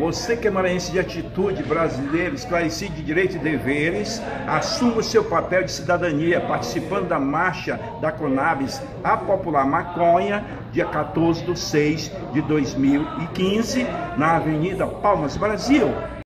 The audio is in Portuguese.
Você que é maranhense de atitude, brasileira, esclarecido de direitos e deveres, assuma o seu papel de cidadania, participando da marcha da Conabis A Popular Maconha, dia 14 de 6 de 2015, na Avenida Palmas Brasil.